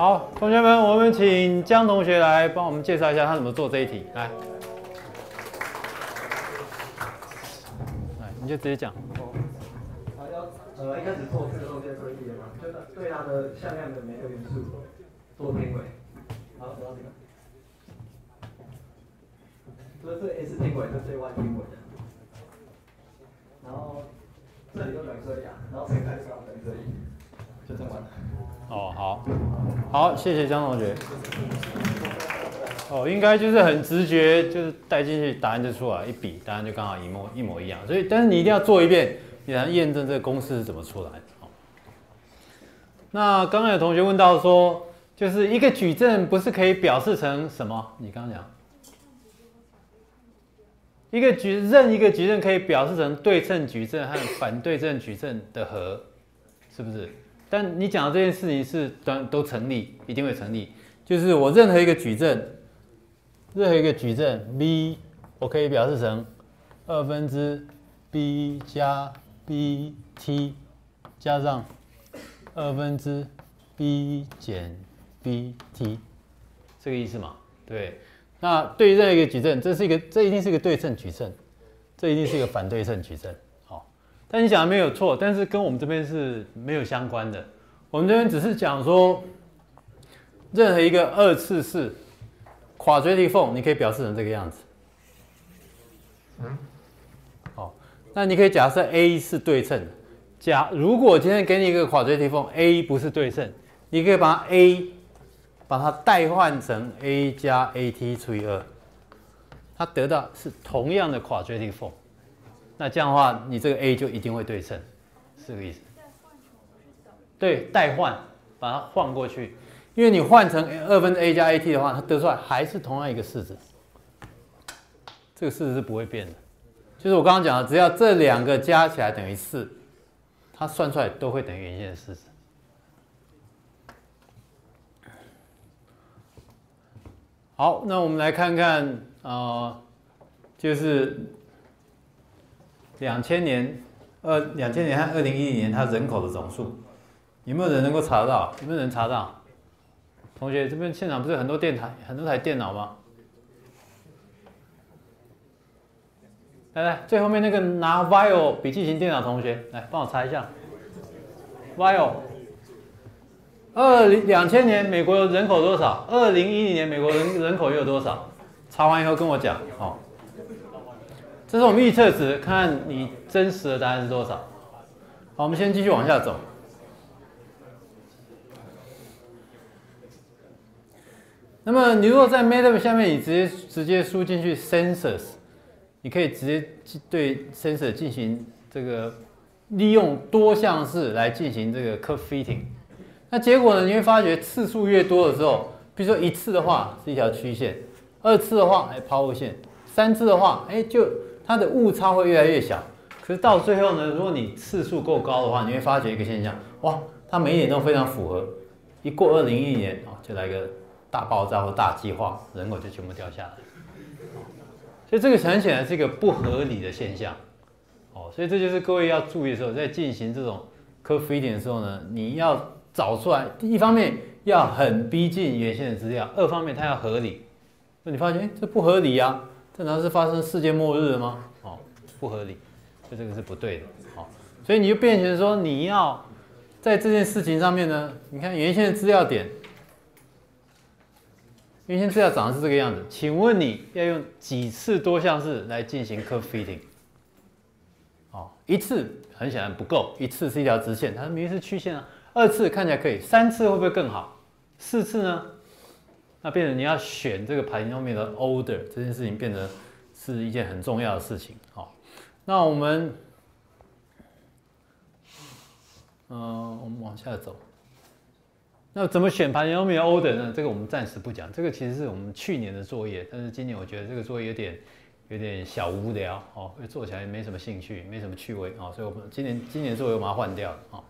好，同学们，我们请江同学来帮我们介绍一下他怎么做这一题。来，来，你就直接讲。好，要呃一开始做这个中间做一点嘛，就对它的向量的每个元素做偏轨。好，得到这个。所以这 S 偏轨是最外偏轨的。然后这里就等于这里啊，然后这里开始等于这里，就这么。哦，好，好，谢谢江同学。哦，应该就是很直觉，就是带进去，答案就出来，一比答案就刚好一模一模一样。所以，但是你一定要做一遍，你才能验证这个公式是怎么出来的。好，那刚刚有同学问到说，就是一个矩阵不是可以表示成什么？你刚刚讲，一个矩任一个矩阵可以表示成对称矩阵和反对称矩阵的和，是不是？但你讲的这件事情是都都成立，一定会成立。就是我任何一个矩阵，任何一个矩阵 b，我可以表示成二分之 b 加 bt 加上二分之 b 减 bt，这个意思嘛？对。那对于任何一个矩阵，这是一个，这一定是一个对称矩阵，这一定是一个反对称矩阵。但你讲的没有错，但是跟我们这边是没有相关的。我们这边只是讲说，任何一个二次式 quadratic form，你可以表示成这个样子。嗯。好，那你可以假设 A 是对称的。假如果今天给你一个 quadratic form，A 不是对称，你可以把 A 把它代换成 A 加 AT 除以二，它得到是同样的 quadratic form。那这样的话，你这个 a 就一定会对称，是这个意思。对，代换，把它换过去，因为你换成二分之 a 加 at 的话，它得出来还是同样一个式子，这个式子是不会变的。就是我刚刚讲的，只要这两个加起来等于四，它算出来都会等于原先的式子。好，那我们来看看啊，就是。两千年，二两千年和二零一零年，它人口的总数，有没有人能够查到？有没有人查到？同学，这边现场不是很多电台，很多台电脑吗？来来，最后面那个拿 Vio 笔记型电脑同学，来帮我查一下。Vio，二零两千年美国人口多少？二零一零年美国人人口又有多少？查完以后跟我讲，哦。这是我们预测值，看看你真实的答案是多少。好，我们先继续往下走。那么你如果在 MATLAB 下面，你直接直接输进去 sensors，你可以直接对 sensor 进行这个利用多项式来进行这个 curve fitting。那结果呢，你会发觉次数越多的时候，比如说一次的话是一条曲线，二次的话哎抛物线，三次的话哎就。它的误差会越来越小，可是到最后呢，如果你次数够高的话，你会发觉一个现象，哇，它每一点都非常符合，一过二零一年啊，就来个大爆炸或大计划，人口就全部掉下来，所以这个很显然是一个不合理的现象，哦，所以这就是各位要注意的时候，在进行这种科普一点的时候呢，你要找出来，一方面要很逼近原先的资料，二方面它要合理，那你发现，哎，这不合理呀。这难道是发生世界末日了吗？哦，不合理，所以这个是不对的。好，所以你就变成说，你要在这件事情上面呢，你看原先的资料点，原先资料长得是这个样子，请问你要用几次多项式来进行 curve fitting？哦，一次很显然不够，一次是一条直线，它明明是曲线啊。二次看起来可以，三次会不会更好？四次呢？那变成你要选这个排名后面的 order 这件事情，变得是一件很重要的事情。好，那我们，嗯，我们往下走。那怎么选排名后面的 order 呢？这个我们暂时不讲。这个其实是我们去年的作业，但是今年我觉得这个作业有点有点小无聊哦，会做起来没什么兴趣，没什么趣味哦，所以我们今年今年作业我们要换掉了啊。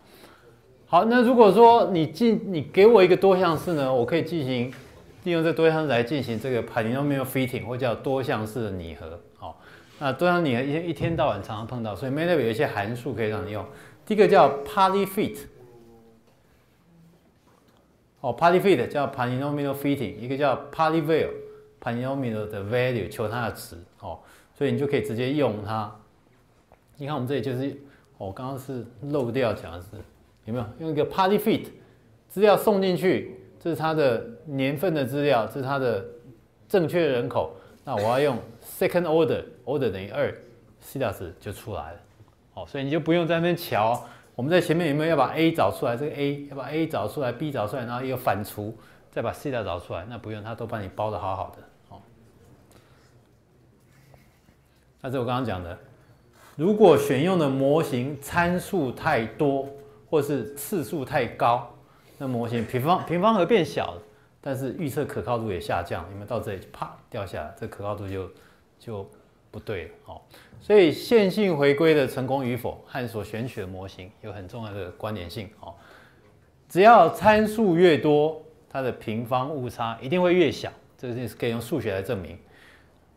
好，那如果说你进你给我一个多项式呢，我可以进行。利用这多项来进行这个 polynomial fitting，或叫多项式的拟合。好，那多项拟合一一天到晚常常碰到，所以 MATLAB 有一些函数可以让你用。第一个叫 polyfit，哦，polyfit 叫 polynomial fitting，一个叫 polyval polynomial 的 value 求它的值哦，所以你就可以直接用它。你看我们这里就是我刚刚是漏掉讲的是有没有用一个 polyfit 资料送进去，这是它的年份的资料，这是它的正确人口。那我要用 second order order 等于二，c 大值就出来了。哦，所以你就不用在那边瞧。我们在前面有没有要把 A 找出来？这个 A 要把 A 找出来，B 找出来，然后又反刍，再把 C 的找出来。那不用，它都帮你包的好好的。哦，那是我刚刚讲的，如果选用的模型参数太多，或是次数太高，那模型平方平方和变小了，但是预测可靠度也下降，你们到这里啪掉下来，这可靠度就就不对了。哦。所以线性回归的成功与否和所选取的模型有很重要的关联性哦。只要参数越多，它的平方误差一定会越小，这个是可以用数学来证明。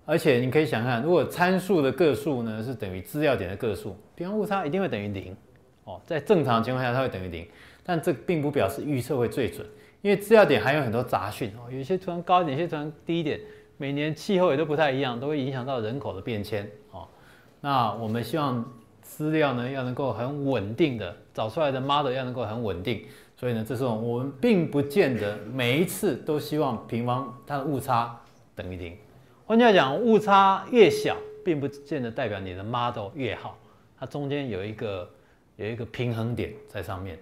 而且你可以想看，如果参数的个数呢是等于资料点的个数，平方误差一定会等于零哦。在正常情况下，它会等于零，但这并不表示预测会最准，因为资料点还有很多杂讯哦，有些突然高一点，有些突然低一点，每年气候也都不太一样，都会影响到人口的变迁哦。那我们希望资料呢要能够很稳定的找出来的 model 要能够很稳定，所以呢，这时候我们并不见得每一次都希望平方它的误差等于零。换句话讲，误差越小，并不见得代表你的 model 越好，它中间有一个有一个平衡点在上面。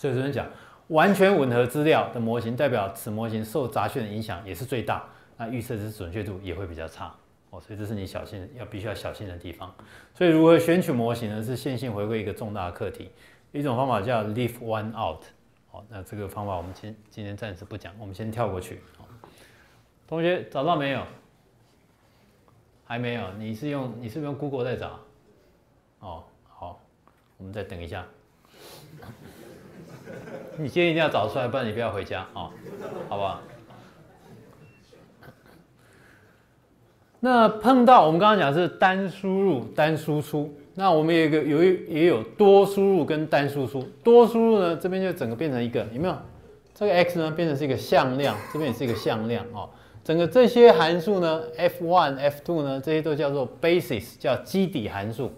所以这边讲，完全吻合资料的模型，代表此模型受杂讯的影响也是最大，那预测之准确度也会比较差。哦，所以这是你小心要必须要小心的地方。所以如何选取模型呢？是线性回归一个重大课题。一种方法叫 leave one out。好，那这个方法我们今今天暂时不讲，我们先跳过去。同学找到没有？还没有？你是用你是不是用 Google 在找？哦，好，我们再等一下。你今天一定要找出来，不然你不要回家啊，好不好？那碰到我们刚刚讲是单输入单输出，那我们有一个有一也有多输入跟单输出。多输入呢，这边就整个变成一个有没有？这个 x 呢变成是一个向量，这边也是一个向量哦。整个这些函数呢，f1、f2 呢，这些都叫做 basis，叫基底函数。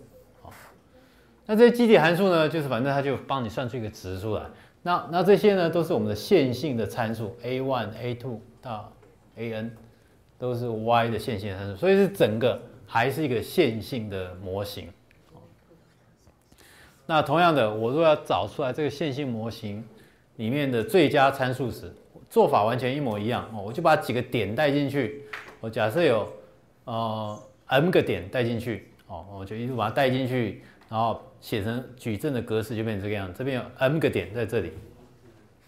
那这些基底函数呢，就是反正它就帮你算出一个值出来。那那这些呢，都是我们的线性的参数，a1、a2 到 an。都是 y 的线性参数，所以是整个还是一个线性的模型。那同样的，我如果要找出来这个线性模型里面的最佳参数时，做法完全一模一样哦。我就把几个点带进去，我假设有呃 m 个点带进去哦，我就一路把它带进去，然后写成矩阵的格式就变成这个样。这边有 m 个点在这里，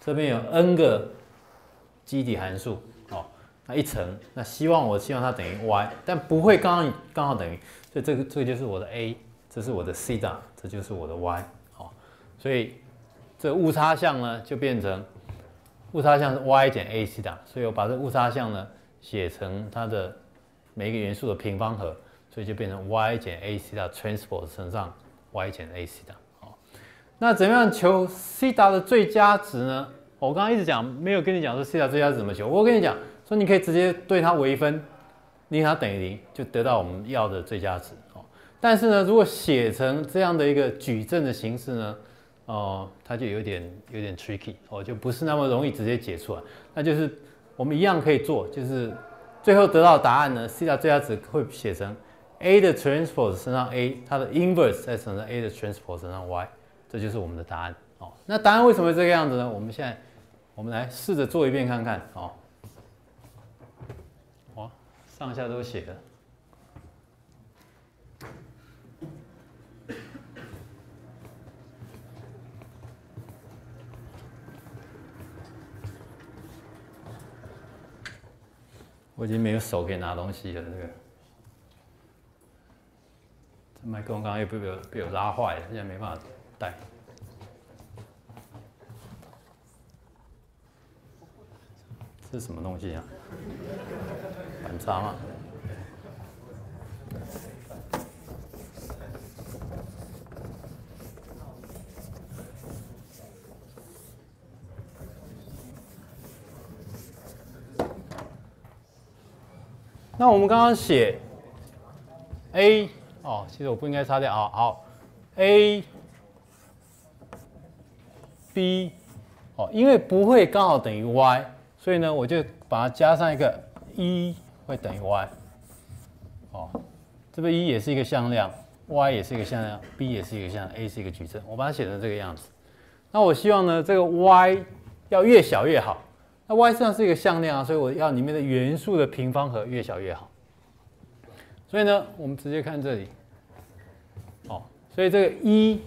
这边有 n 个基底函数哦。那一层，那希望我希望它等于 y，但不会刚刚刚好等于，所以这个这个就是我的 a，这是我的 c 的，这就是我的 y，好，所以这误差项呢就变成误差项是 y 减 a c 的，所以我把这误差项呢写成它的每一个元素的平方和，所以就变成 y 减 a c 的 transpose 乘上 y 减 a c 的，好，那怎么样求 c 达的最佳值呢？我刚刚一直讲没有跟你讲说 c 达最佳值怎么求，我跟你讲。说你可以直接对它微分，令它等于零，就得到我们要的最佳值哦。但是呢，如果写成这样的一个矩阵的形式呢，哦，它就有点有点 tricky 哦，就不是那么容易直接解出来。那就是我们一样可以做，就是最后得到答案呢，c 的最佳值会写成 a 的 transpose 乘上 a，它的 inverse 再乘上 a 的 transpose 乘上 y，这就是我们的答案哦。那答案为什么会这个样子呢？我们现在我们来试着做一遍看看哦。上下都写了，我已经没有手可以拿东西了。这个，麦克风刚刚又被我被我拉坏了现在没办法带这什么东西啊？很脏啊那我们刚刚写 a 哦，其实我不应该擦掉啊。好，a b 哦，因为不会刚好等于 y，所以呢，我就把它加上一个一会等于 y。哦，这个一也是一个向量，y 也是一个向量，b 也是一个向量，a 是一个矩阵，我把它写成这个样子。那我希望呢，这个 y 要越小越好。那 y 实际上是一个向量啊，所以我要里面的元素的平方和越小越好。所以呢，我们直接看这里，哦，所以这个一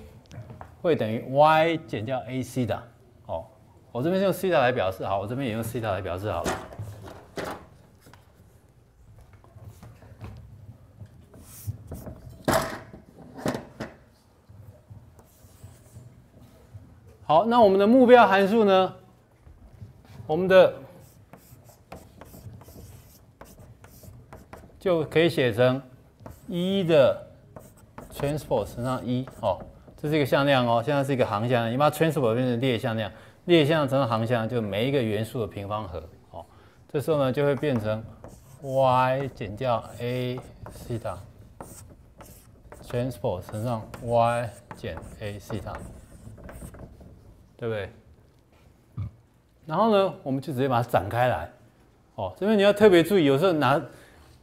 会等于 y 减掉 ac 的，哦，我这边用西塔来表示，好，我这边也用西塔来表示好了。好，那我们的目标函数呢？我们的就可以写成一的 transpose 乘上一，哦，这是一个向量哦，现在是一个航向量，你把 transpose 变成列向量，列向量乘上航向量，就每一个元素的平方和，哦，这时候呢就会变成 y 减掉 a 西塔 transpose 乘上 y 减 a 西塔。对不对？然后呢，我们就直接把它展开来。哦，这边你要特别注意，有时候拿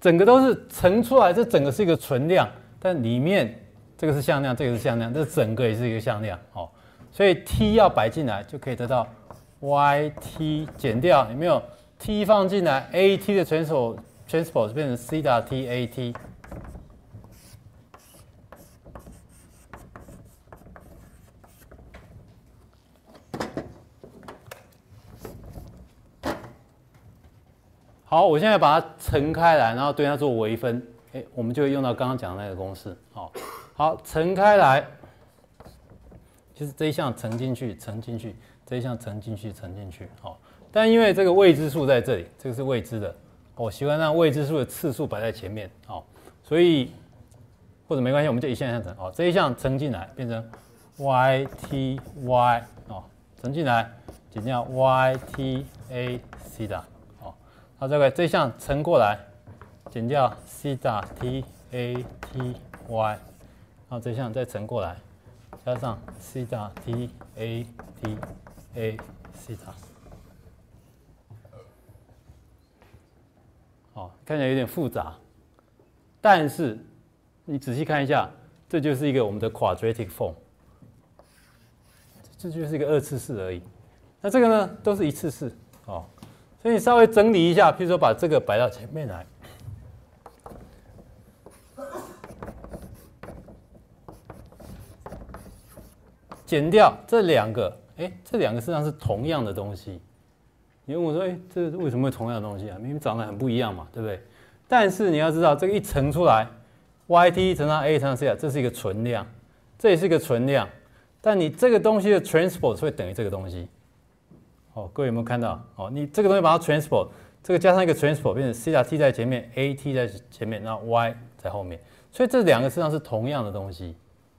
整个都是乘出来，这整个是一个存量，但里面这个是向量，这个是向量，这整个也是一个向量。哦，所以 t 要摆进来，就可以得到 y t 减掉有没有 t 放进来，a t 的 transpose transpose 变成 c 大 t a t 好，我现在把它乘开来，然后对它做微分，哎，我们就会用到刚刚讲的那个公式。好，好，乘开来，就是这一项乘进去，乘进去，这一项乘进去，乘进去。好，但因为这个未知数在这里，这个是未知的，我喜欢让未知数的次数摆在前面。好，所以或者没关系，我们就一项一项乘。好，这一项乘进来变成 y t y 哦，乘进来减掉 y t a 西塔。好，这个这项乘过来，减掉西塔 t a t y，好这项再乘过来，加上西塔 t a t a 西塔。好，看起来有点复杂，但是你仔细看一下，这就是一个我们的 quadratic form，这就是一个二次式而已。那这个呢，都是一次式，哦。所以你稍微整理一下，譬如说把这个摆到前面来，减掉这两个，哎，这两个实际上是同样的东西。你问我说，哎，这为什么会同样的东西啊？明明长得很不一样嘛，对不对？但是你要知道，这个一乘出来，y t 乘上 a 乘上 c 啊这是一个存量，这也是一个存量，但你这个东西的 transpose 会等于这个东西。哦，各位有没有看到？哦，你这个东西把它 transport，这个加上一个 transport，变成 c 塔 t 在前面，a t 在前面，那 y 在后面，所以这两个实际上是同样的东西。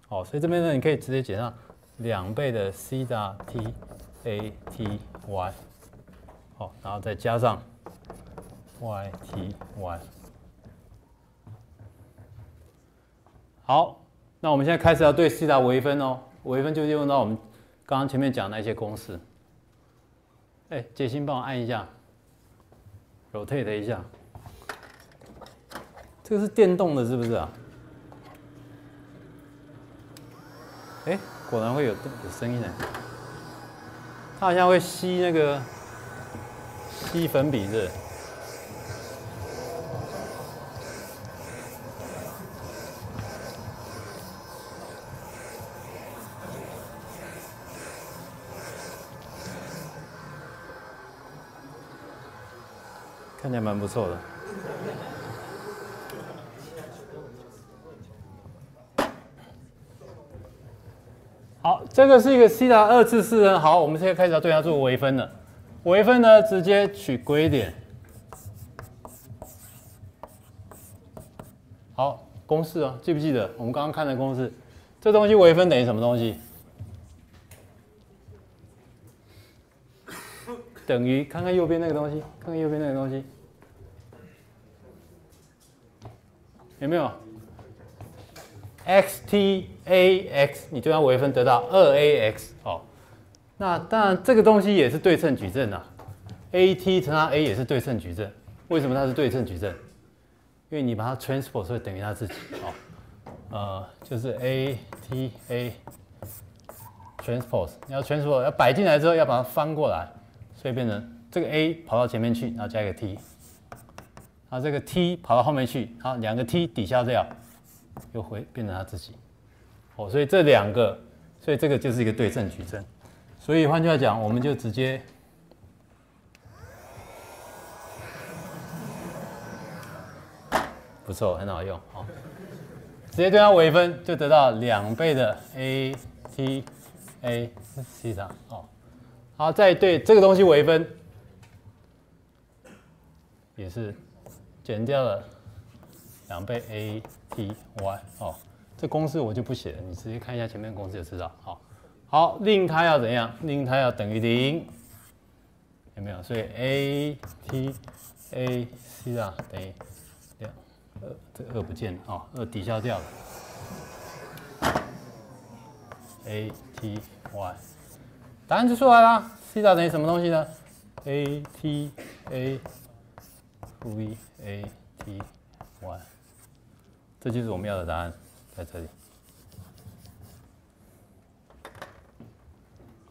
哦，所以这边呢，你可以直接减上两倍的 c 塔 t a t y，好，然后再加上 y t y。好，那我们现在开始要对 c 塔微分哦，微分就用到我们刚刚前面讲的那些公式。哎，杰心帮我按一下，rotate 一下，这个是电动的，是不是啊？哎，果然会有动有声音的，它好像会吸那个吸粉笔是。看起来蛮不错的。好，这个是一个西塔二次式呢。好，我们现在开始要对它做微分了。微分呢，直接取归点。好，公式哦，记不记得我们刚刚看的公式？这东西微分等于什么东西？等于看看右边那个东西，看看右边那个东西。有没有？x t a x，你对它微分得到二 a x 哦。那当然这个东西也是对称矩阵啊，a t 乘上 a 也是对称矩阵。为什么它是对称矩阵？因为你把它 transpose 会等于它自己哦。呃，就是 a t a transpose，你要 transpose 要摆进来之后要把它翻过来，所以变成这个 a 跑到前面去，然后加一个 t，然后这个 t 跑到后面去，好，两个 t 抵消掉，又回变成它自己。哦，所以这两个，所以这个就是一个对称矩阵。所以换句话讲，我们就直接不错，很好用，好。直接对它微分，就得到两倍的 a t a 西塔哦。好，再对这个东西微分，也是减掉了两倍 a t y 哦。这公式我就不写了，你直接看一下前面公式就知道。好，好，令它要怎样？令它要等于零，有没有？所以 a t a c 啊等于两。二，这二不见了哦，二抵消掉了。a t y，答案就出来了。西塔等于什么东西呢？A T A V A T Y，这就是我们要的答案，在这里。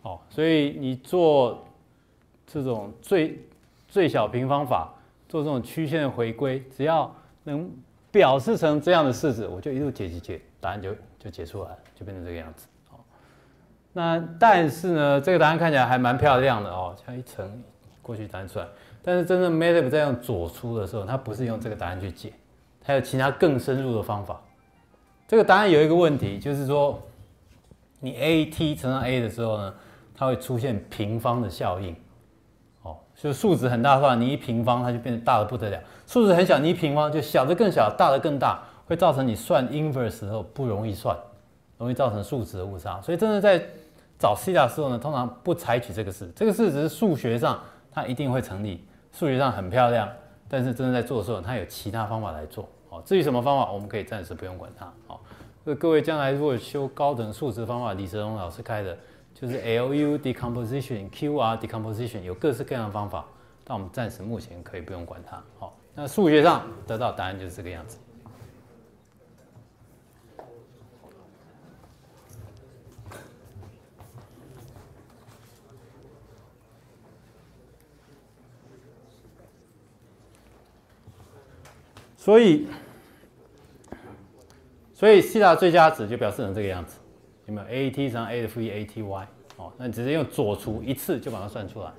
好，所以你做这种最最小平方法，做这种曲线回归，只要能表示成这样的式子，我就一路解解解，答案就就解出来，就变成这个样子。那但是呢，这个答案看起来还蛮漂亮的哦，像一层过去答案出来。但是真正 MATLAB 在用左出的时候，它不是用这个答案去解，它有其他更深入的方法。这个答案有一个问题，就是说你 AT 乘上 A 的时候呢，它会出现平方的效应。哦就数值很大的话，你一平方它就变得大的不得了；数值很小，你一平方就小的更小，大的更大，会造成你算 inverse 时候不容易算，容易造成数值的误差。所以真的在找西塔时候呢，通常不采取这个式。这个式只是数学上它一定会成立，数学上很漂亮，但是真的在做的时候，它有其他方法来做。哦，至于什么方法，我们可以暂时不用管它。哦，那各位将来如果修高等数值方法，李泽龙老师开的。就是 LU decomposition、QR decomposition 有各式各样的方法，但我们暂时目前可以不用管它。好，那数学上得到答案就是这个样子。所以，所以西塔最佳值就表示成这个样子。有没有 a t 乘 a 的负一 a t y 哦，那你直接用左除一次就把它算出来。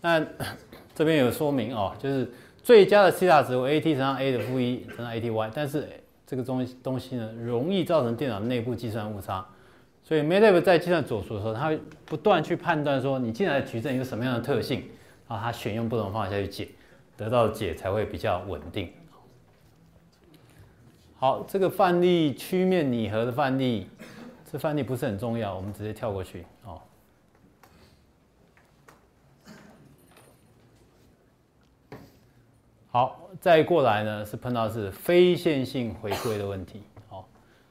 那 这边有说明哦，就是最佳的西塔值为 a t 乘上 a 的负一乘上 a t y，但是这个东西东西呢，容易造成电脑内部计算误差。所以 MATLAB 在计算左除的时候，它会不断去判断说你进来的矩阵有什么样的特性，啊它选用不同方法下去解，得到解才会比较稳定。好，这个范例曲面拟合的范例，这范例不是很重要，我们直接跳过去哦。好，再过来呢是碰到是非线性回归的问题。哦，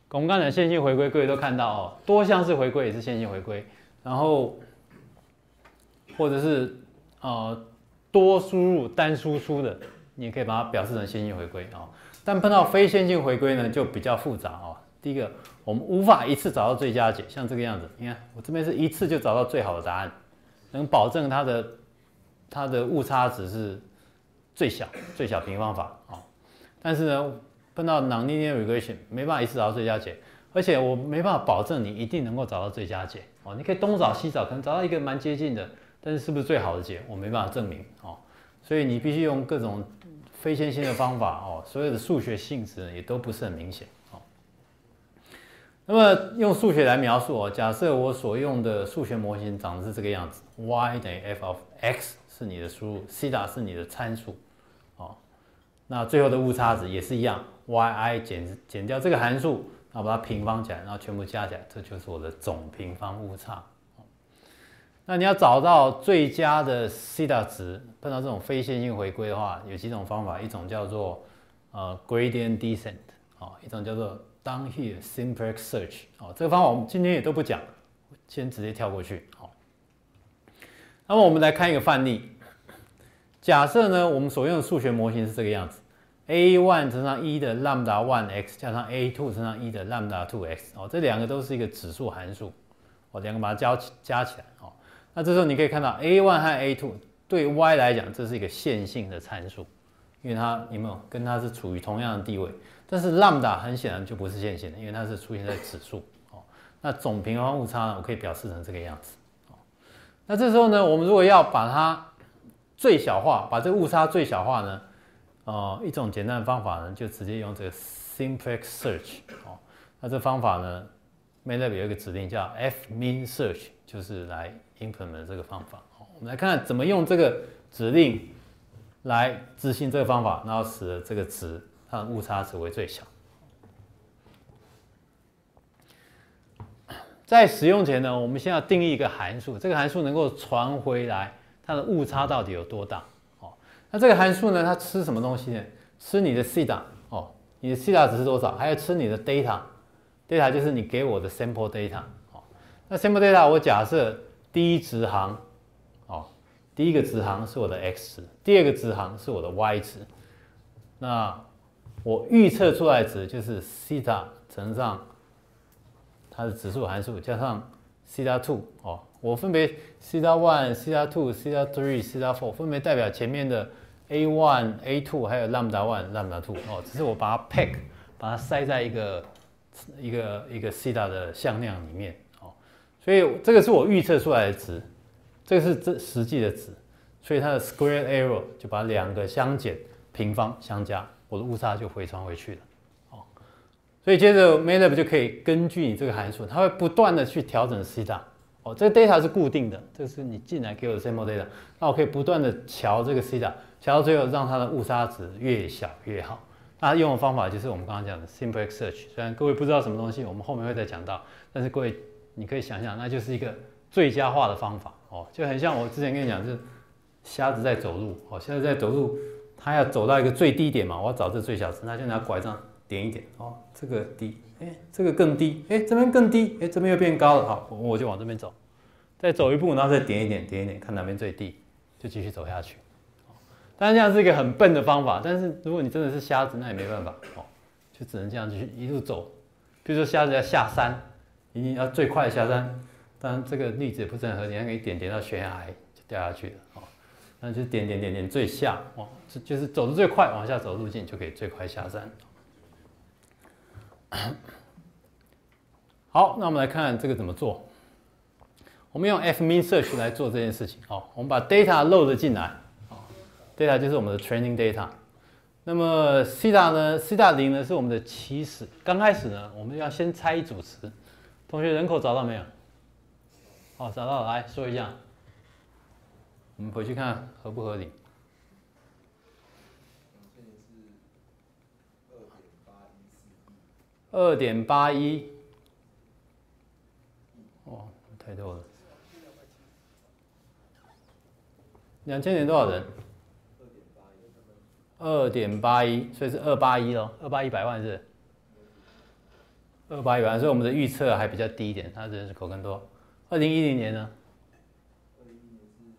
我们刚才线性回归，各位都看到哦，多项式回归也是线性回归，然后或者是呃多输入单输出的，你也可以把它表示成线性回归啊。但碰到非线性回归呢，就比较复杂哦。第一个，我们无法一次找到最佳解，像这个样子。你看，我这边是一次就找到最好的答案，能保证它的它的误差值是最小最小平方法啊。但是呢，碰到 nonlinear regression 没办法一次找到最佳解，而且我没办法保证你一定能够找到最佳解哦。你可以东找西找，可能找到一个蛮接近的，但是是不是最好的解，我没办法证明哦。所以你必须用各种。非线性的方法哦，所有的数学性质也都不是很明显哦。那么用数学来描述哦，假设我所用的数学模型长得是这个样子，y 等于 f of x 是你的输入，西塔是你的参数哦。那最后的误差值也是一样，yi 减减掉这个函数，然后把它平方起来，然后全部加起来，这就是我的总平方误差。那你要找到最佳的西塔值，碰到这种非线性回归的话，有几种方法，一种叫做呃 gradient descent，哦，一种叫做 downhill simplex search，哦，这个方法我们今天也都不讲，先直接跳过去，好。那么我们来看一个范例，假设呢，我们所用的数学模型是这个样子，a one 乘上一的 lambda one x 加上 a two 乘上一的 lambda two x，哦，这两个都是一个指数函数，哦，两个把它加加起来，哦。那这时候你可以看到，a one 和 a two 对 y 来讲，这是一个线性的参数，因为它有没有跟它是处于同样的地位。但是 lambda 很显然就不是线性的，因为它是出现在指数。哦，那总平方误差呢，我可以表示成这个样子。哦，那这时候呢，我们如果要把它最小化，把这个误差最小化呢，哦，一种简单的方法呢，就直接用这个 simplex search。哦，那这方法呢，MATLAB 有一个指令叫 fmin search，就是来。implement 这个方法，好，我们来看怎么用这个指令来执行这个方法，然后使得这个值它的误差值为最小。在使用前呢，我们先要定义一个函数，这个函数能够传回来它的误差到底有多大？哦，那这个函数呢，它吃什么东西呢？吃你的 c 塔哦，你的 c 塔值是多少？还要吃你的 data，data 就是你给我的 sample data。那 sample data 我假设。第一值行，哦，第一个值行是我的 x 值，第二个值行是我的 y 值。那我预测出来值就是西塔乘上它的指数函数加上西塔 two，哦，我分别西塔 one、西塔 two、西塔 three、西塔 four，分别代表前面的 a one、a two，还有 lambda one、lambda two，哦，只是我把它 pack，把它塞在一个一个一个西塔的向量里面。所以这个是我预测出来的值，这个是这实际的值，所以它的 square error 就把两个相减平方相加，我的误差就回传回去了。哦，所以接着 MATLAB 就可以根据你这个函数，它会不断的去调整 c 值。哦，这个 data 是固定的，这是你进来给我的 sample data，那我可以不断的调这个 c 值调到最后让它的误差值越小越好。那用的方法就是我们刚刚讲的 simplex search，虽然各位不知道什么东西，我们后面会再讲到，但是各位。你可以想象，那就是一个最佳化的方法哦，就很像我之前跟你讲，是瞎子在走路哦，瞎子在走路，他要走到一个最低点嘛，我要找这最小值，那就拿拐杖点一点哦，这个低，哎，这个更低，哎，这边更低，哎，这边又变高了，好，我就往这边走，再走一步，然后再点一点，点一点，看哪边最低，就继续走下去。但是这样是一个很笨的方法，但是如果你真的是瞎子，那也没办法哦，就只能这样继续一路走。比如说瞎子要下山。一定要最快下山，当然这个例子也不是很合理，你可以点点到悬崖就掉下去了哦。那就点点点点最下哦，这就是走的最快，往下走路径就可以最快下山。好，那我们来看这个怎么做。我们用 fmin search 来做这件事情哦。我们把 data load 进来哦，data 就是我们的 training data。那么 c 塔呢？c 塔零呢是我们的起始。刚开始呢，我们要先猜一组词。同学，人口找到没有？好，找到了，来说一下。我们回去看合不合理。二点八一。哇，太多了。两千年多少人？二点八一，所以是二八一喽，二八一百万是。二八一万，所以我们的预测还比较低一点，它人口更多。二零一零年呢？二零一零是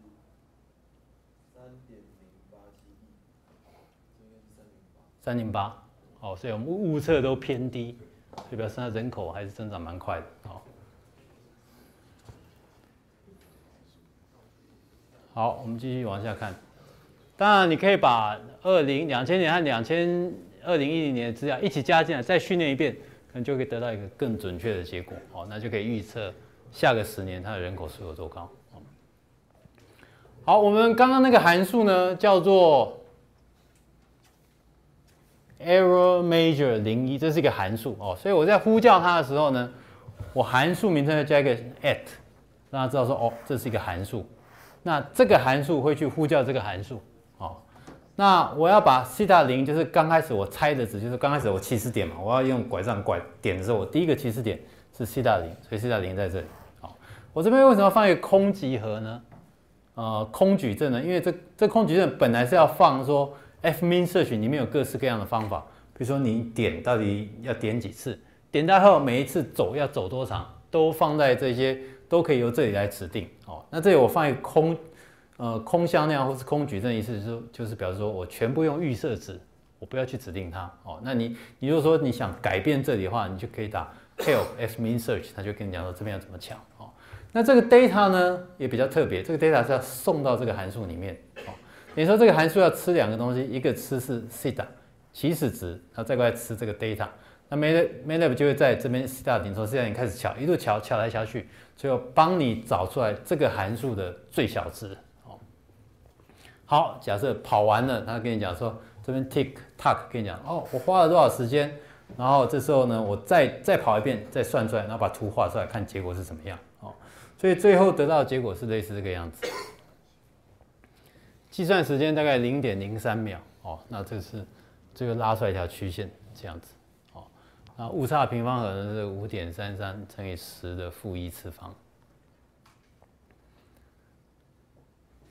三点零八七亿，三零八。好，所以我们误测都偏低，所以表示它人口还是增长蛮快的。好，好，我们继续往下看。当然，你可以把二零两千年和两千二零一零年的资料一起加进来，再训练一遍。那就可以得到一个更准确的结果，哦，那就可以预测下个十年它的人口数有多高。好，我们刚刚那个函数呢，叫做 error major 零一，这是一个函数哦，所以我在呼叫它的时候呢，我函数名称要加一个 at，让它知道说，哦，这是一个函数，那这个函数会去呼叫这个函数。那我要把西塔零，就是刚开始我猜的值，就是刚开始我起始点嘛，我要用拐杖拐点的时候，我第一个起始点是西塔零，所以西塔零在这里。好，我这边为什么要放一个空集合呢？呃，空矩阵呢？因为这这空矩阵本来是要放说 f min search 里面有各式各样的方法，比如说你点到底要点几次，点到后每一次走要走多长，都放在这些都可以由这里来指定哦。那这里我放一个空呃空向量或是空矩阵，意思是就是表示说我全部用预设值，我不要去指定它哦。那你你如果说你想改变这里的话，你就可以打 help f min search，它就跟你讲说这边要怎么抢哦。那这个 data 呢也比较特别，这个 data 是要送到这个函数里面。哦，你说这个函数要吃两个东西，一个吃是 c 的起始值，然后再过来吃这个 data。那 made matlab 就会在这边 c 顶从 c 顶开始敲，一路敲敲来敲去，最后帮你找出来这个函数的最小值。好，假设跑完了，他跟你讲说这边 tick tack，跟你讲，哦，我花了多少时间，然后这时候呢，我再再跑一遍，再算出来，然后把图画出来，看结果是怎么样哦。所以最后得到的结果是类似这个样子，计算时间大概零点零三秒哦，那这是这个拉出来一条曲线这样子哦，那误差平方和呢是五点三三乘以十的负一次方，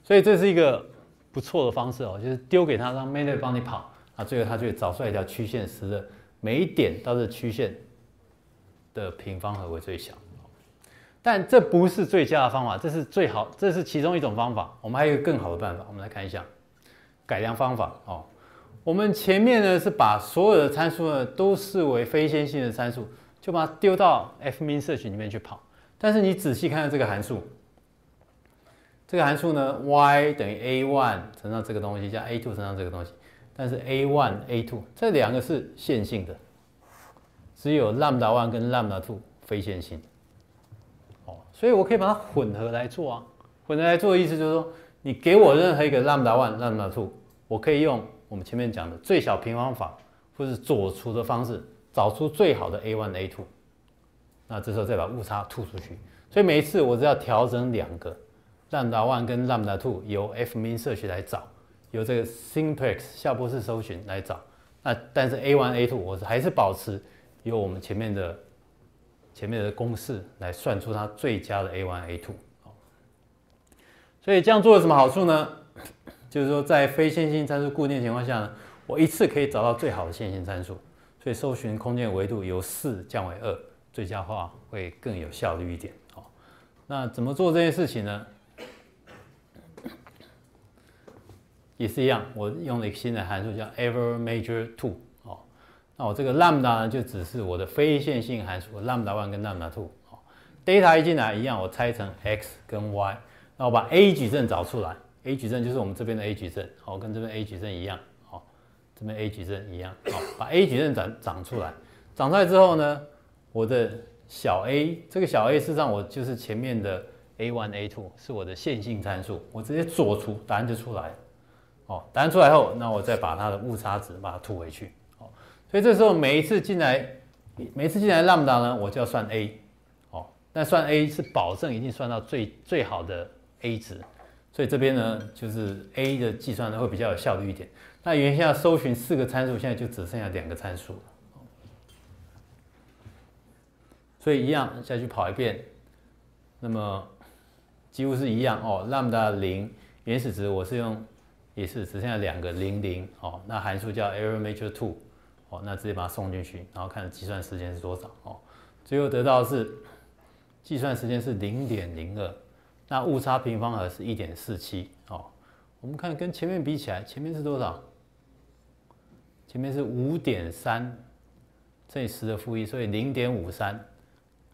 所以这是一个不错的方式哦，就是丢给他让 mate 帮你跑，啊，最后他就会找出来一条曲线时的每一点到这曲线的平方和为最小。但这不是最佳的方法，这是最好，这是其中一种方法。我们还有一个更好的办法，我们来看一下改良方法哦。我们前面呢是把所有的参数呢都视为非线性的参数，就把它丢到 f min search 里面去跑。但是你仔细看看这个函数，这个函数呢 y 等于 a one 乘上这个东西加 a two 乘上这个东西，但是 a one a two 这两个是线性的，只有 lambda one 跟 lambda two 非线性。哦所以我可以把它混合来做啊，混合来做的意思就是说，你给我任何一个 lambda one lambda two，我可以用我们前面讲的最小平方法，或是左除的方式，找出最好的 a one a two，那这时候再把误差吐出去。所以每一次我只要调整两个 lambda one 跟 lambda two，由 f min search 来找，由这个 simplex 下波式搜寻来找，那但是 a one a two 我还是保持由我们前面的。前面的公式来算出它最佳的 a one a two，所以这样做有什么好处呢？就是说在非线性参数固定情况下呢，我一次可以找到最好的线性参数，所以搜寻空间维度由四降为二，最佳化会更有效率一点。好，那怎么做这件事情呢？也是一样，我用了一个新的函数叫 ever major two 哦。那我这个 lambda 呢，就只是我的非线性函数 lambda one 跟 lambda two。哦，data 一进来一样，我拆成 x 跟 y。那我把 a 矩阵找出来，a 矩阵就是我们这边的 a 矩阵，好，跟这边 a 矩阵一样，好，这边 a 矩阵一样，好，把 a 矩阵长长出来，长出来之后呢，我的小 a 这个小 a 事实上我就是前面的 a one a two 是我的线性参数，我直接左除，答案就出来了。哦，答案出来后，那我再把它的误差值把它吐回去。所以这时候每一次进来，每一次进来 lambda 呢，我就要算 a，哦，那算 a 是保证一定算到最最好的 a 值，所以这边呢就是 a 的计算呢会比较有效率一点。那原先要搜寻四个参数，现在就只剩下两个参数，所以一样下去跑一遍，那么几乎是一样。哦，lambda 零原始值我是用也是只剩下两个零零哦，那函数叫 error major two。哦，那直接把它送进去，然后看计算时间是多少哦。最后得到是计算时间是零点零二，那误差平方和是一点四七哦。我们看跟前面比起来，前面是多少？前面是五点三乘以十的负一，所以零点五三。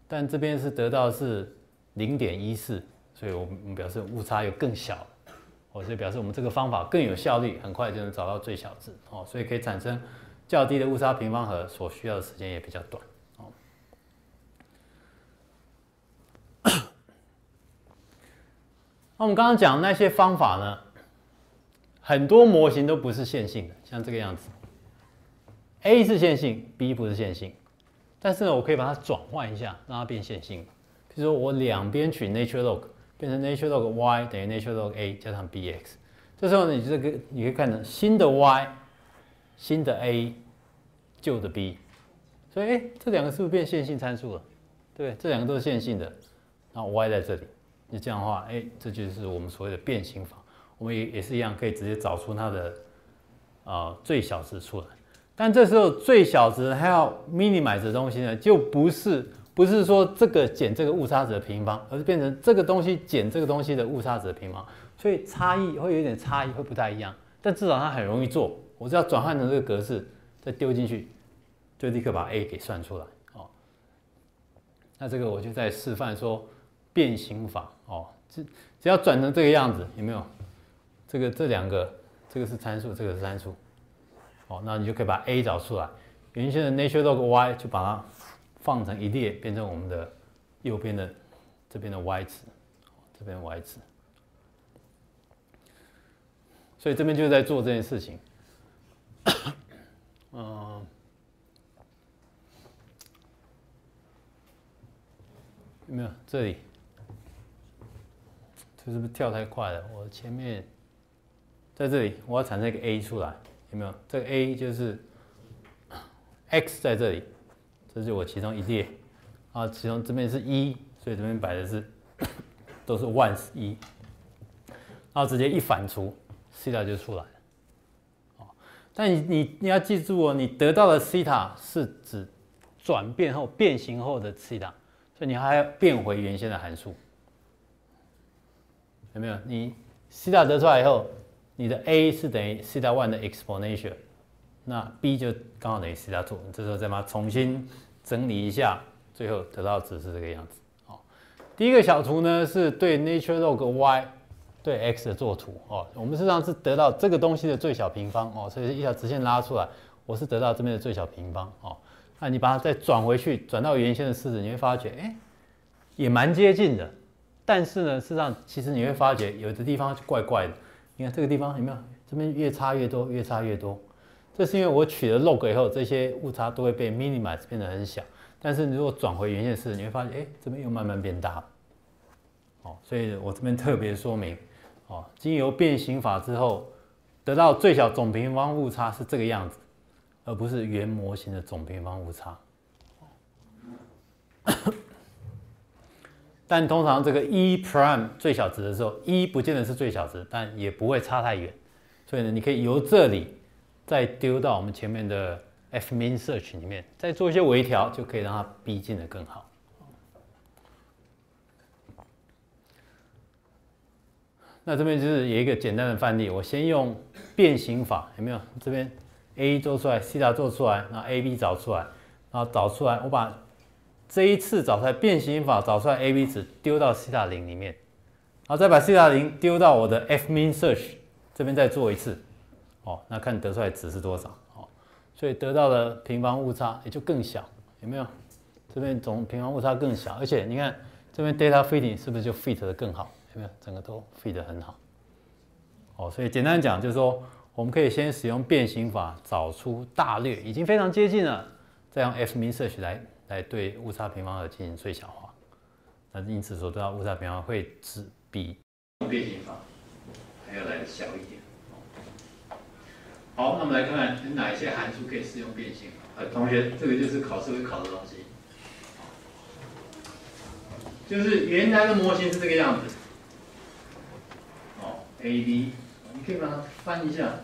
但这边是得到是零点一四，所以我们表示误差又更小哦，所以表示我们这个方法更有效率，很快就能找到最小值哦，所以可以产生。较低的误差平方和所需要的时间也比较短哦。那我们刚刚讲那些方法呢，很多模型都不是线性的，像这个样子，A 是线性，B 不是线性，但是呢，我可以把它转换一下，让它变线性。比如说我两边取 natural log，变成 natural log y 等于 natural log a 加上 bx，这时候呢你这个你可以看成新的 y。新的 a，旧的 b，所以哎，这两个是不是变线性参数了？对，这两个都是线性的，然后 y 在这里，那这样的话，哎，这就是我们所谓的变形法。我们也也是一样，可以直接找出它的啊最小值出来。但这时候最小值还要 minimize 的东西呢，就不是不是说这个减这个误差值的平方，而是变成这个东西减这个东西的误差值的平方，所以差异会有点差异，会不太一样。但至少它很容易做，我只要转换成这个格式，再丢进去，就立刻把 a 给算出来哦。那这个我就在示范说变形法哦，只只要转成这个样子，有没有？这个这两个，这个是参数，这个是参数。哦，那你就可以把 a 找出来，原先的 natural log y 就把它放成一列，变成我们的右边的这边的 y 值，这边 y 值。所以这边就是在做这件事情。嗯，有没有？这里，这是不是跳太快了？我前面在这里，我要产生一个 a 出来。有没有这个 a 就是 x 在这里，这是我其中一列啊，其中这边是一，所以这边摆的是 都是 ones 一，然后直接一反除，西塔就出来了。哦，但你你你要记住哦，你得到的西塔是指转变后变形后的西塔，所以你还要变回原先的函数。有没有？你西塔得出来以后。你的 a 是等于西塔 one 的 exponential，那 b 就刚好等于 theta two，这时候再把它重新整理一下，最后得到值是这个样子。好，第一个小图呢是对 natural log y 对 x 的作图哦，我们实际上是得到这个东西的最小平方哦，所以一条直线拉出来，我是得到这边的最小平方哦。那你把它再转回去，转到原先的式子，你会发觉，哎，也蛮接近的。但是呢，事实上其实你会发觉有的地方怪怪的。你看这个地方有没有？这边越差越多，越差越多。这是因为我取了 log 以后，这些误差都会被 minimize 变得很小。但是你如果转回原先式，你会发现，哎，这边又慢慢变大了。哦，所以我这边特别说明，哦，经由变形法之后，得到最小总平方误差是这个样子，而不是原模型的总平方误差。但通常这个一 prime 最小值的时候，一不见得是最小值，但也不会差太远。所以呢，你可以由这里再丢到我们前面的 f min search 里面，再做一些微调，就可以让它逼近的更好。那这边就是有一个简单的范例，我先用变形法，有没有？这边 a 做出来西塔做出来，然后 a b 找出来，然后找出来，我把这一次找出来变形法，找出来 a b 值丢到西塔零里面，然后再把西塔零丢到我的 f min search 这边再做一次，哦，那看得出来值是多少，哦，所以得到的平方误差也就更小，有没有？这边总平方误差更小，而且你看这边 data fitting 是不是就 fit 的更好？有没有？整个都 fit 得很好，哦，所以简单讲就是说，我们可以先使用变形法找出大略，已经非常接近了，再用 f min search 来。来对误差平方和进行最小化，那因此说，得到误差平方会只比变形法还要来小一点。好，那我们来看看有哪一些函数可以适用变形。呃，同学，这个就是考试会考的东西，就是原来的模型是这个样子。哦，a b，你可以把它翻一下，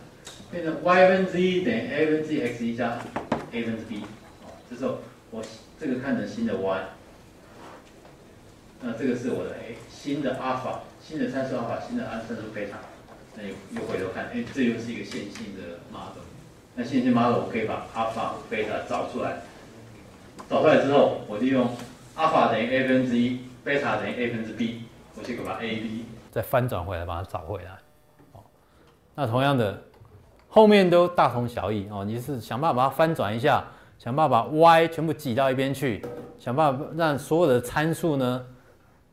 变成 y 分之一等于 a 分之 x 一加 a 分之 b。哦，这时候我。这个看成新的 y，那这个是我的 a 新的阿尔法，新的参数阿尔法，新的参数贝塔，那又又回头看，哎，这又是一个线性的 model。那线性 model 我可以把阿尔法、贝塔找出来，找出来之后，我就用阿尔法等于 a 分之一，贝塔等于 a 分之 b，我就可以把 a、b 再翻转回来，把它找回来。哦，那同样的，后面都大同小异哦，你是想办法把它翻转一下。想办法把 y 全部挤到一边去，想办法让所有的参数呢，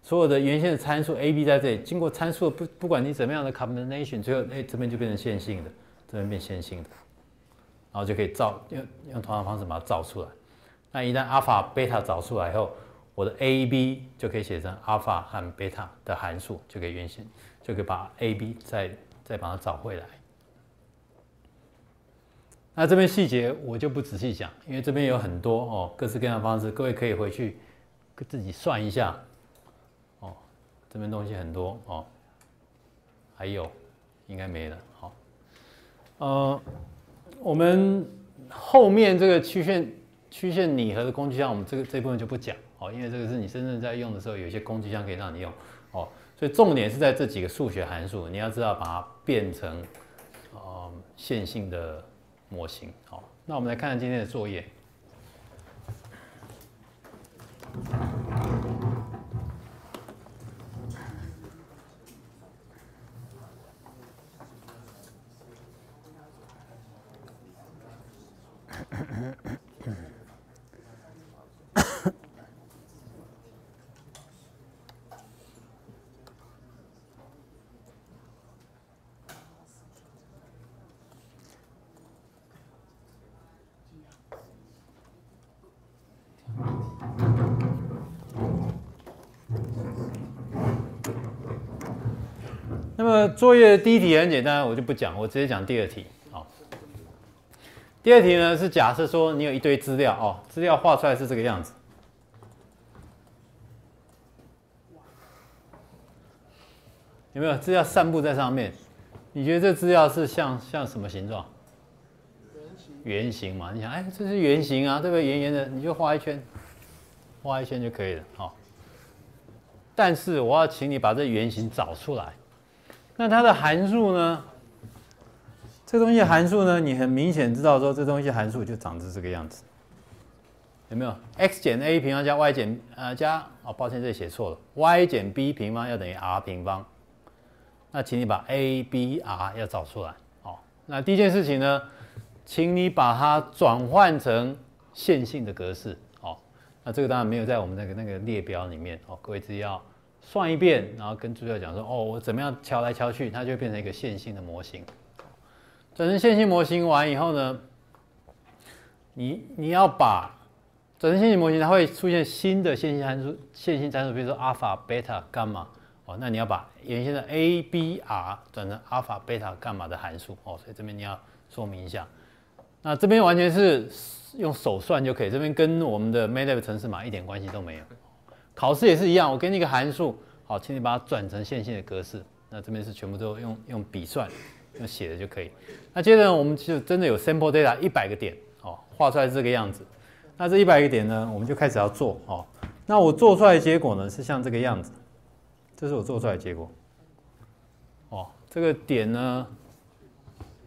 所有的原先的参数 a、b 在这里，经过参数不不管你怎么样的 combination，最后哎这边就变成线性的，这边变线性的，然后就可以造用用同样的方式把它造出来。那一旦阿尔法、贝塔找出来以后，我的 a、b 就可以写成阿尔法和贝塔的函数，就可以原先就可以把 a、b 再再把它找回来。那这边细节我就不仔细讲，因为这边有很多哦，各式各样的方式，各位可以回去自己算一下这边东西很多哦，还有应该没了。好，呃，我们后面这个曲线曲线拟合的工具箱，我们这个这部分就不讲哦，因为这个是你真正在用的时候，有一些工具箱可以让你用哦。所以重点是在这几个数学函数，你要知道把它变成呃线性的模型。好，那我们来看看今天的作业。那作业的第一题很简单，我就不讲，我直接讲第二题。好，第二题呢是假设说你有一堆资料哦，资料画出来是这个样子，有没有资料散布在上面？你觉得这资料是像像什么形状？圆形。圆形嘛，你想，哎，这是圆形啊，对不对？圆圆的，你就画一圈，画一圈就可以了。好，但是我要请你把这圆形找出来。那它的函数呢？这东西函数呢？你很明显知道说，这东西函数就长成这个样子，有没有？x 减 a 平方加 y 减呃加哦，抱歉，这里写错了，y 减 b 平方要等于 r 平方。那请你把 a、b、r 要找出来。哦，那第一件事情呢，请你把它转换成线性的格式。哦，那这个当然没有在我们那个那个列表里面。哦，各位只要。算一遍，然后跟助教讲说：“哦，我怎么样敲来敲去，它就变成一个线性的模型。转成线性模型完以后呢，你你要把转成线性模型，它会出现新的线性函数、线性参数，比如说阿尔法、贝塔、伽马。哦，那你要把原先的 a、b、r 转成阿尔法、贝塔、伽马的函数。哦，所以这边你要说明一下。那这边完全是用手算就可以，这边跟我们的 MATLAB 程式码一点关系都没有。”考试也是一样，我给你一个函数，好，请你把它转成线性的格式。那这边是全部都用用笔算，用写的就可以。那接着我们就真的有 sample data 一百个点，哦，画出来是这个样子。那这一百个点呢，我们就开始要做，哦。那我做出来的结果呢，是像这个样子。这是我做出来的结果。哦，这个点呢，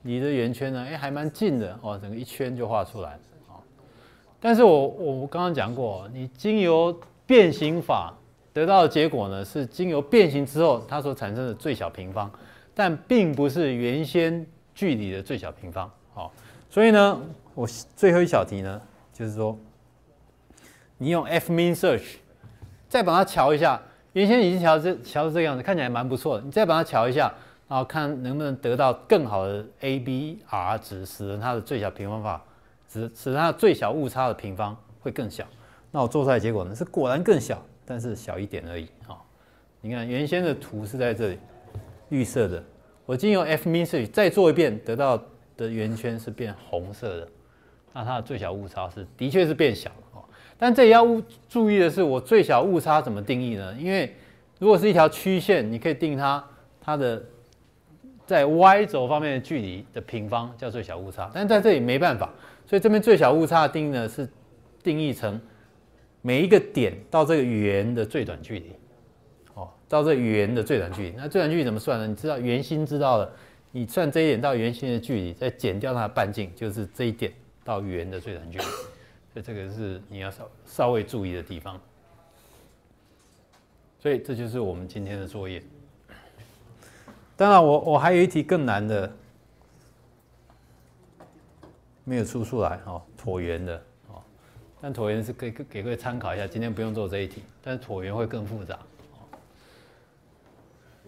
离的圆圈呢，哎，还蛮近的，哦，整个一圈就画出来。哦，但是我我刚刚讲过，你经由变形法得到的结果呢，是经由变形之后它所产生的最小平方，但并不是原先距离的最小平方。好，所以呢，我最后一小题呢，就是说，你用 f-min search 再把它瞧一下，原先已经瞧这瞧成这个样子，看起来蛮不错的。你再把它瞧一下，然后看能不能得到更好的 a、b、r 值，使得它的最小平方法，使使它的最小误差的平方会更小。那我做出来结果呢？是果然更小，但是小一点而已。好，你看原先的图是在这里，绿色的。我经由 f-min search 再做一遍，得到的圆圈是变红色的。那它的最小误差是的确是变小了。哦，但这里要注意的是，我最小误差怎么定义呢？因为如果是一条曲线，你可以定它它的在 y 轴方面的距离的平方叫最小误差。但在这里没办法，所以这边最小误差的定义呢是定义成。每一个点到这个圆的最短距离，哦，到这圆的最短距离，那最短距离怎么算呢？你知道圆心知道了，你算这一点到圆心的距离，再减掉它的半径，就是这一点到圆的最短距离。所以这个是你要稍稍微注意的地方。所以这就是我们今天的作业。当然，我我还有一题更难的，没有出出来哦，椭圆的。但椭圆是给给各位参考一下，今天不用做这一题，但是椭圆会更复杂。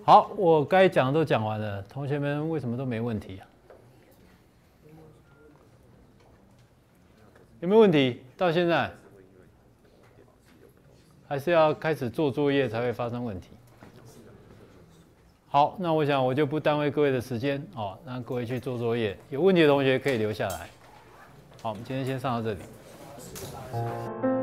好，我该讲的都讲完了，同学们为什么都没问题啊？有没有问题？到现在还是要开始做作业才会发生问题。好，那我想我就不耽误各位的时间哦，让各位去做作业。有问题的同学可以留下来。好，我们今天先上到这里。ます。